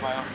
by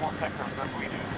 More sectors than we do.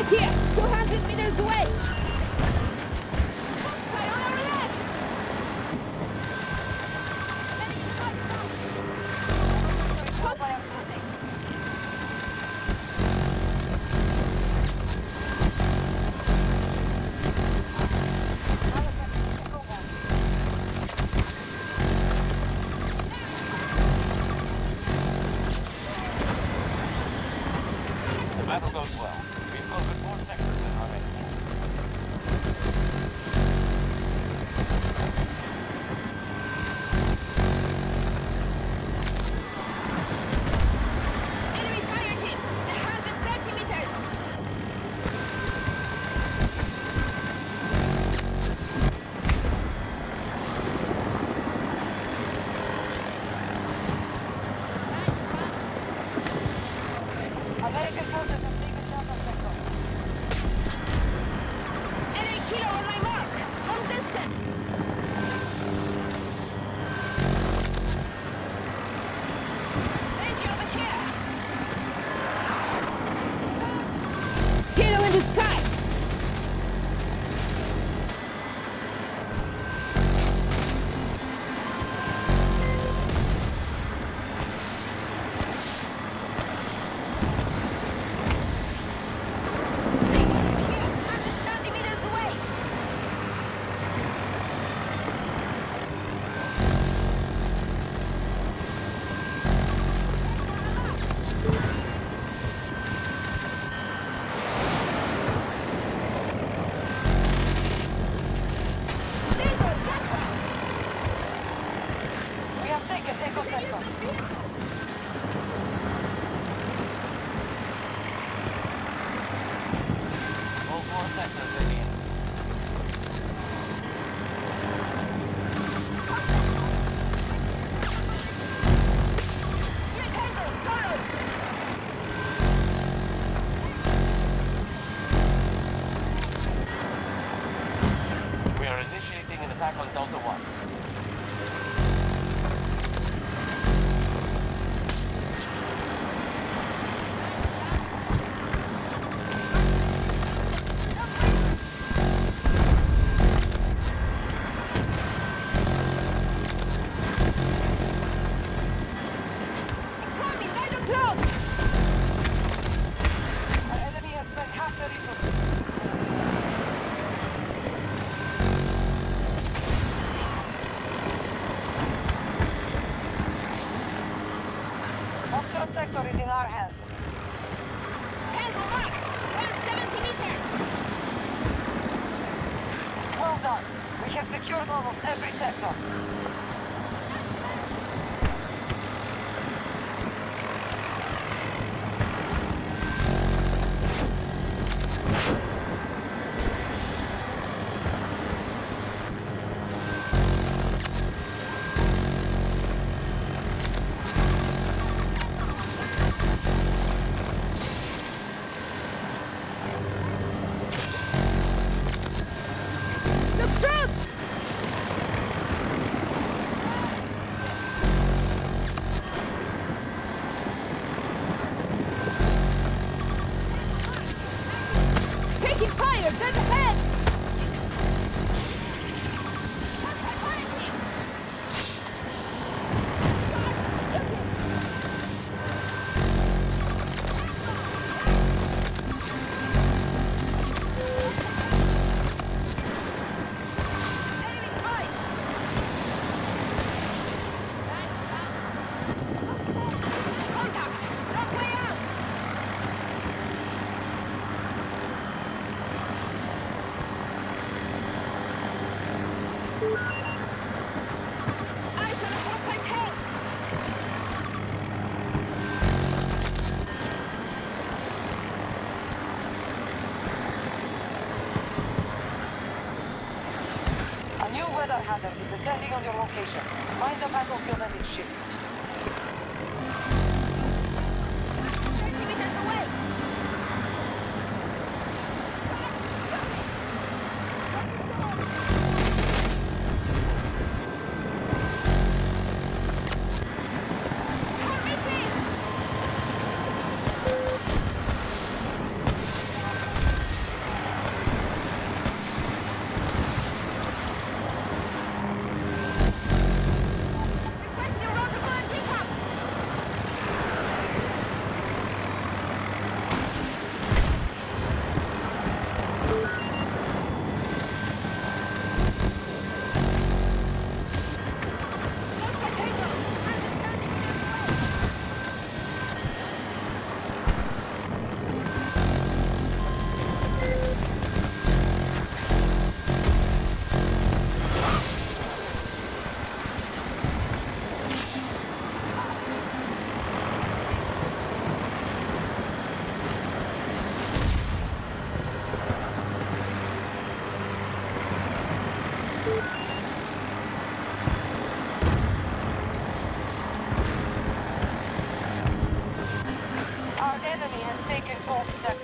over here, 200 meters away. Hostile sector is in our hands. Tango mark! 170 meters! Well done. We have secured almost every sector. that is descending on your location. Find the battlefield and its ship. enemy has taken Corpsec